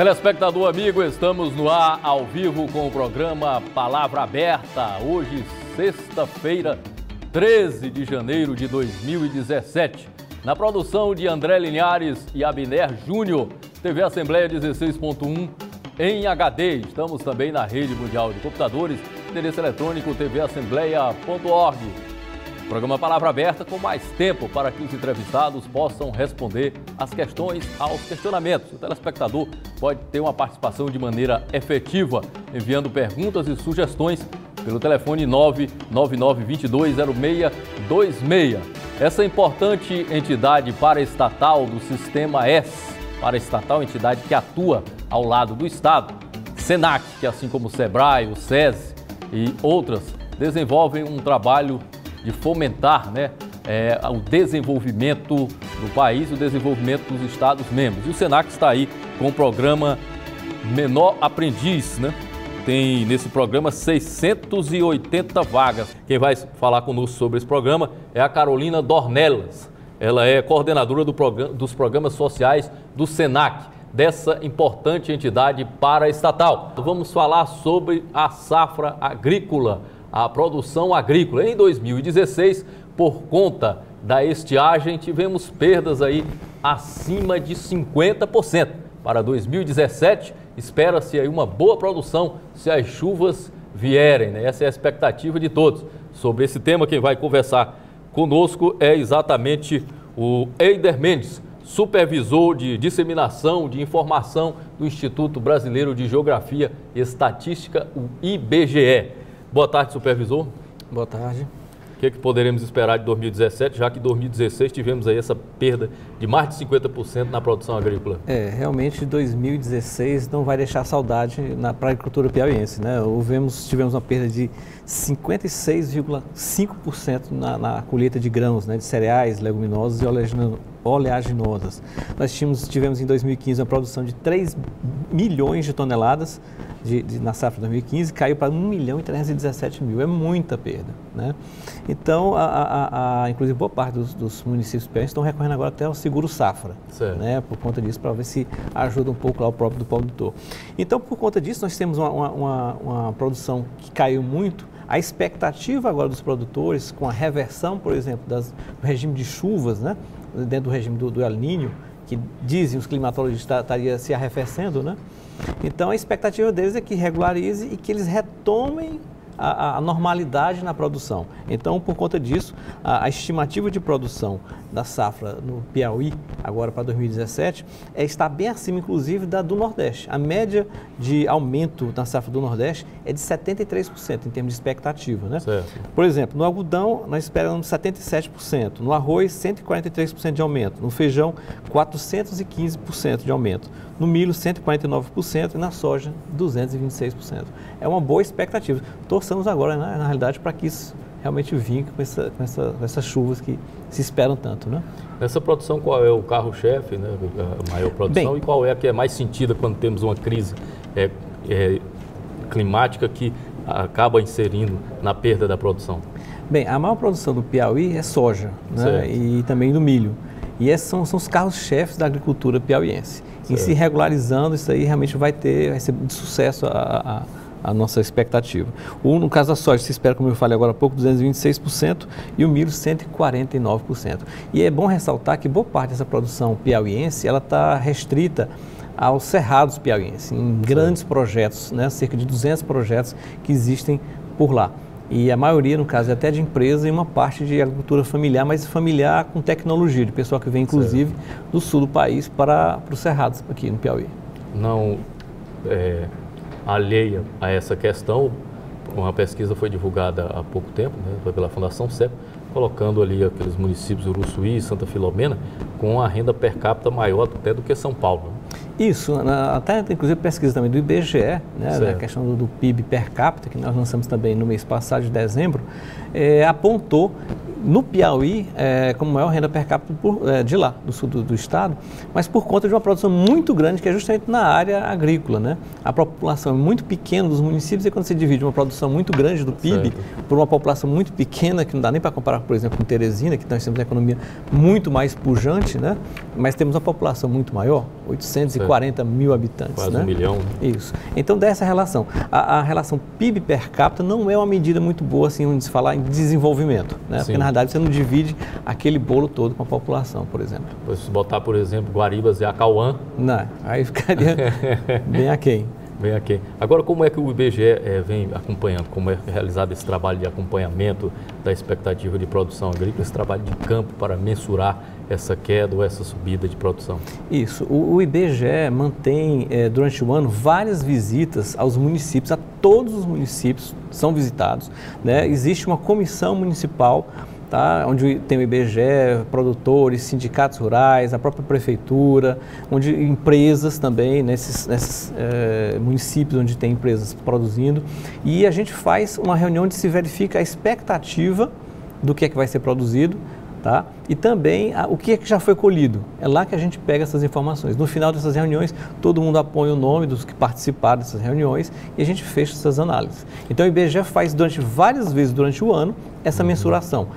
Telespectador amigo, estamos no ar ao vivo com o programa Palavra Aberta. Hoje, sexta-feira, 13 de janeiro de 2017. Na produção de André Linhares e Abner Júnior, TV Assembleia 16.1 em HD. Estamos também na rede mundial de computadores, endereço eletrônico tvassembleia.org. Programa Palavra Aberta com mais tempo para que os entrevistados possam responder as questões aos questionamentos. O telespectador pode ter uma participação de maneira efetiva, enviando perguntas e sugestões pelo telefone 999220626. Essa importante entidade paraestatal do Sistema S, paraestatal, entidade que atua ao lado do Estado, SENAC, que assim como o SEBRAE, o SESI e outras, desenvolvem um trabalho de fomentar né, é, o desenvolvimento do país, o desenvolvimento dos Estados-membros. E o SENAC está aí com o programa Menor Aprendiz, né? Tem nesse programa 680 vagas. Quem vai falar conosco sobre esse programa é a Carolina Dornelas. Ela é coordenadora do programa, dos programas sociais do SENAC, dessa importante entidade paraestatal. Vamos falar sobre a safra agrícola a produção agrícola. Em 2016, por conta da estiagem, tivemos perdas aí acima de 50%. Para 2017, espera-se aí uma boa produção se as chuvas vierem. Né? Essa é a expectativa de todos. Sobre esse tema, quem vai conversar conosco é exatamente o Eider Mendes, supervisor de disseminação de informação do Instituto Brasileiro de Geografia e Estatística, o IBGE. Boa tarde, supervisor. Boa tarde. O que, é que poderemos esperar de 2017, já que em 2016 tivemos aí essa perda de mais de 50% na produção agrícola? É, realmente 2016 não vai deixar saudade na para a agricultura piauiense, né? Houvemos, tivemos uma perda de 56,5% na, na colheita de grãos, né, de cereais, leguminosas e oleaginosas. Nós tínhamos, tivemos em 2015 uma produção de 3 milhões de toneladas de, de, na safra 2015, caiu para 1 milhão e 317 mil. É muita perda. Né? Então, a, a, a, inclusive, boa parte dos, dos municípios piauienses estão recorrendo agora até ao seguro safra, né? por conta disso, para ver se ajuda um pouco lá o próprio do produtor. Então, por conta disso, nós temos uma, uma, uma produção que caiu muito, a expectativa agora dos produtores, com a reversão, por exemplo, das, do regime de chuvas, né? Dentro do regime do, do El Niño, que dizem os climatologistas estaria se arrefecendo, né? Então a expectativa deles é que regularize e que eles retomem a, a, normalidade na produção. Então, por conta disso, a, a, estimativa de produção da safra no Piauí, agora para 2017, é, está bem acima, inclusive, da do Nordeste. A média de aumento na safra do Nordeste é de 73% em termos de expectativa. Né? Certo. Por exemplo, no algodão, nós esperamos 77%, no arroz, 143% de aumento, no feijão, 415% de aumento no milho 149% e na soja 226%. É uma boa expectativa. Torçamos agora, né, na realidade, para que isso realmente vinque com, essa, com, essa, com, essas chuvas que se esperam tanto. Né? Nessa produção, qual é o carro-chefe, né, a maior produção, Bem, e qual é a que é mais sentida quando temos uma crise é, é, climática que acaba inserindo na perda da produção? Bem, a maior produção do Piauí é soja né, e também do milho. E esses são, são os carros-chefes da agricultura piauiense em se regularizando, isso aí realmente vai ter, vai ser de sucesso a, a, a nossa expectativa. O, no caso da soja, se espera, como eu falei agora há pouco, 226% e o milho 149%. E é bom ressaltar que boa parte dessa produção piauiense, ela está restrita aos cerrados piauienses, em grandes projetos, né, cerca de 200 projetos que existem por lá. E a maioria, no caso, é até de empresa e uma parte de agricultura familiar, mas familiar com tecnologia, de pessoal que vem, inclusive, do sul do país para, para os cerrados aqui no Piauí. Não é, alheia a essa questão, uma pesquisa foi divulgada há pouco tempo, né, foi pela Fundação CEP, colocando ali aqueles municípios Uruçuí e Santa Filomena com a renda per capita maior até do que São Paulo. Isso, até inclusive pesquisa também do IBGE, né, da questão do, do, PIB per capita, que nós lançamos também no mês passado, de dezembro, é, apontou no Piauí é, como maior renda per capita por, é, de lá, do sul do, do, estado, mas por conta de uma produção muito grande que é justamente na área agrícola. Né? A população é muito pequena dos municípios e quando você divide uma produção muito grande do PIB certo. por uma população muito pequena, que não dá nem para comparar, por exemplo, com Teresina, que nós temos uma economia muito mais pujante, né? mas temos uma população muito maior, 840 certo. mil habitantes. Quase né? um milhão. Isso. Então, dessa relação. A, a, relação PIB per capita não é uma medida muito boa, assim, onde se falar em desenvolvimento. Né? Porque, na verdade, você não divide aquele bolo todo com a população, por exemplo. Se botar, por exemplo, Guaribas e Acauã... Não, aí ficaria bem aquém. Bem aqui. Agora, como é que o IBGE é, vem acompanhando? Como é realizado esse trabalho de acompanhamento da expectativa de produção agrícola, esse trabalho de campo para mensurar essa queda ou essa subida de produção? Isso. O, o IBGE mantém, é, durante o ano, várias visitas aos municípios, a todos os municípios são visitados. Né? Existe uma comissão municipal tá? onde tem o IBGE, produtores, sindicatos rurais, a própria prefeitura, onde empresas também, nesses, nesses é, municípios onde tem empresas produzindo. E a gente faz uma reunião onde se verifica a expectativa do que é que vai ser produzido, Tá? E também a, o que, é que já foi colhido. É lá que a gente pega essas informações. No final dessas reuniões, todo mundo apoia o nome dos que participaram dessas reuniões e a gente fecha essas análises. Então o IBGE faz durante várias vezes durante o ano essa mensuração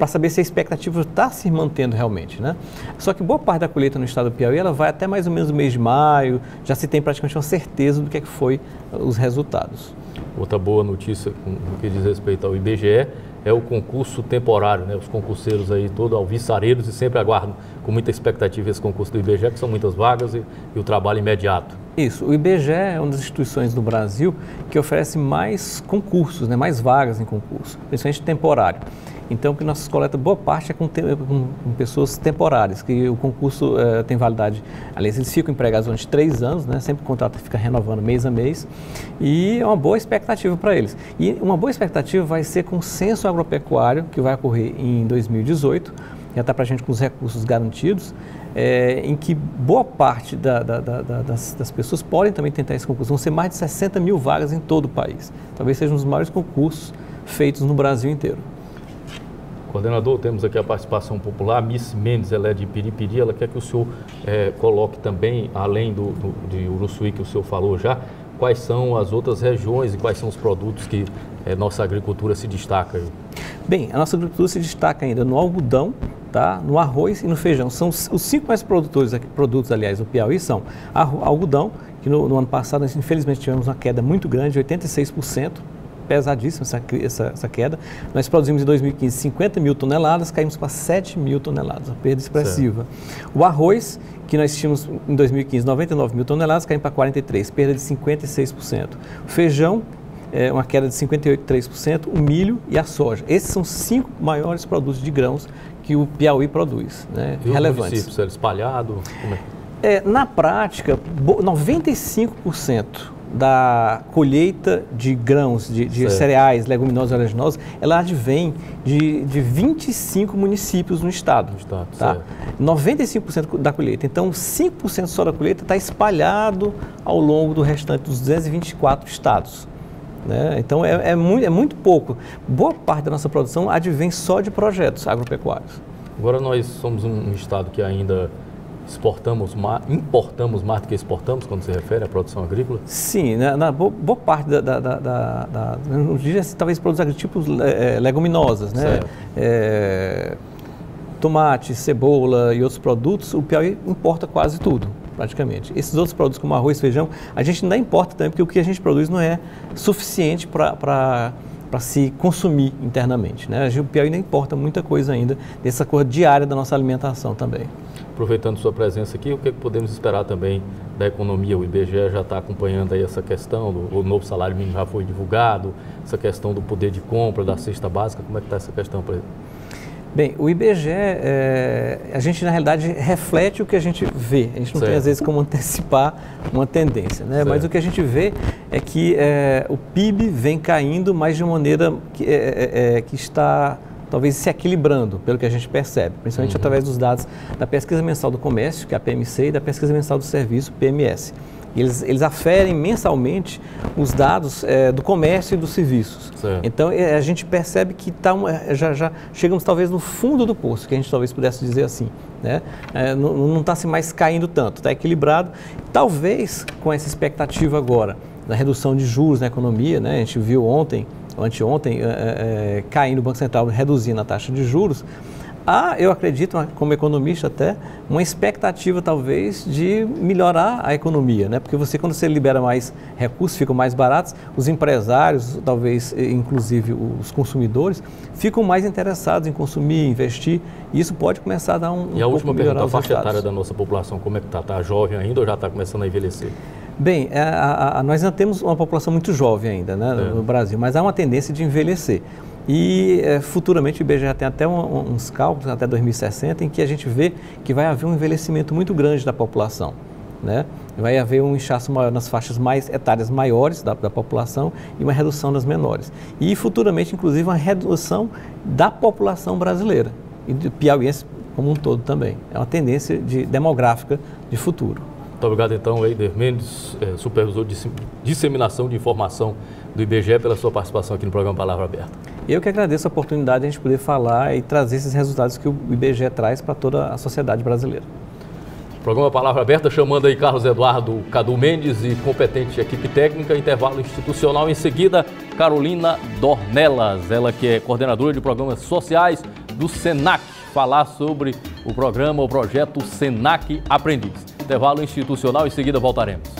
para saber se a expectativa está se mantendo realmente. Né? Só que boa parte da colheita no estado do Piauí ela vai até mais ou menos o mês de maio, já se tem praticamente uma certeza do que, é que foi os resultados. Outra boa notícia no que diz respeito ao IBGE é o concurso temporário, né? Os concurseiros aí todos alvissareiros e sempre aguardam com muita expectativa esse concurso do IBGE, que são muitas vagas e, e, o trabalho imediato. Isso, o IBGE é uma das instituições do Brasil que oferece mais concursos, né? mais vagas em concurso, principalmente temporário. Então, que nossas coletas, boa parte é com, com, com pessoas temporárias, que o concurso é, tem validade, aliás, eles ficam empregados durante três anos, né? sempre o contrato fica renovando mês a mês, e é uma boa expectativa para eles. E uma boa expectativa vai ser com o censo agropecuário, que vai ocorrer em 2018, já está para a gente com os recursos garantidos, é, em que boa parte da, da, da, das, das, pessoas podem também tentar esse concurso. Vão ser mais de 60 mil vagas em todo o país. Talvez seja um dos maiores concursos feitos no Brasil inteiro. Coordenador, temos aqui a participação popular. Miss Mendes, ela é de Piripiri, ela quer que o senhor é, coloque também, além do, do, de Uruçuí que o senhor falou já, quais são as outras regiões e quais são os produtos que é, nossa agricultura se destaca. Bem, a nossa agricultura se destaca ainda no algodão, tá? no arroz e no feijão. São os cinco mais produtores, produtos, aliás, do Piauí são algodão, que no, no ano passado, nós, infelizmente, tivemos uma queda muito grande, 86%, pesadíssima essa, essa, essa, queda. Nós produzimos em 2015 50 mil toneladas, caímos para 7 mil toneladas, uma perda expressiva. Certo. O arroz, que nós tínhamos em 2015 99 mil toneladas, caímos para 43, perda de 56%. O feijão, é uma queda de 58,3%, o milho e a soja. Esses são cinco maiores produtos de grãos que o Piauí produz, né? E relevantes. Os espalhado? É? é, na prática, 95% da colheita de grãos, de, de cereais, leguminosas e oleaginosas, ela advém de, de 25 municípios no estado. estado tá? 95% da colheita. Então, 5% só da colheita está espalhado ao longo do restante dos 224 estados. Né? Então, é, é, muito, é muito pouco. Boa parte da nossa produção advém só de projetos agropecuários. Agora, nós somos um estado que ainda exportamos mais, importamos mais do que exportamos quando se refere à produção agrícola? Sim, na, na boa, boa, parte da, da, da, da, não diria assim, talvez produtos agrícolas tipos é, leguminosas, né? É, tomate, cebola e outros produtos, o Piauí importa quase tudo, praticamente. Esses outros produtos como arroz, feijão, a gente ainda importa também porque o que a gente produz não é suficiente para para se consumir internamente. Né? O Piauí ainda importa muita coisa ainda dessa cor diária da nossa alimentação também. Aproveitando sua presença aqui, o que, é que podemos esperar também da economia? O IBGE já está acompanhando aí essa questão, o novo salário mínimo já foi divulgado, essa questão do poder de compra, da cesta básica, como é que está essa questão para Bem, o IBGE, é, a gente na realidade reflete o que a gente vê. A gente não certo. tem às vezes como antecipar uma tendência, né? Mas o que a gente vê é que é, o PIB vem caindo, mas de uma maneira que, é, é, é, que está talvez se equilibrando, pelo que a gente percebe, principalmente uhum. através dos dados da pesquisa mensal do comércio, que é a PMC, e da pesquisa mensal do serviço, PMS. Eles, eles aferem mensalmente os dados é, do comércio e dos serviços. Certo. Então é, a gente percebe que tá uma, já, já chegamos talvez no fundo do poço, que a gente talvez pudesse dizer assim. Né? É, não está se mais caindo tanto, está equilibrado. Talvez com essa expectativa agora da redução de juros na economia, né? a gente viu ontem, anteontem, é, é, caindo o Banco Central reduzindo a taxa de juros, há, eu acredito, como economista até, uma expectativa talvez de melhorar a economia, né? Porque você, quando você libera mais recursos, ficam mais baratos, os empresários, talvez inclusive os consumidores, ficam mais interessados em consumir, investir, e isso pode começar a dar um. E a última pergunta, a faixa etária da nossa população, como é que está? Está jovem ainda ou já está começando a envelhecer? Bem, a, a, a, nós ainda temos uma população muito jovem ainda né, é. no Brasil, mas há uma tendência de envelhecer. E é, futuramente o IBGE tem até um, uns cálculos, até 2060, em que a gente vê que vai haver um envelhecimento muito grande da população. Né? Vai haver um inchaço maior nas faixas mais etárias maiores da, da, população e uma redução nas menores. E futuramente, inclusive, uma redução da população brasileira e do piauiense como um todo também. É uma tendência de, demográfica de futuro. Muito obrigado, então, Eider Mendes, é, supervisor de disseminação de informação do IBGE, pela sua participação aqui no programa Palavra Aberta. Eu que agradeço a oportunidade de a gente poder falar e trazer esses resultados que o IBGE traz para toda a sociedade brasileira. Programa Palavra Aberta, chamando aí Carlos Eduardo Cadu Mendes e competente equipe técnica, intervalo institucional. Em seguida, Carolina Dornelas, ela que é coordenadora de programas sociais do SENAC, falar sobre o programa, o projeto SENAC Aprendiz intervalo institucional. Em seguida voltaremos.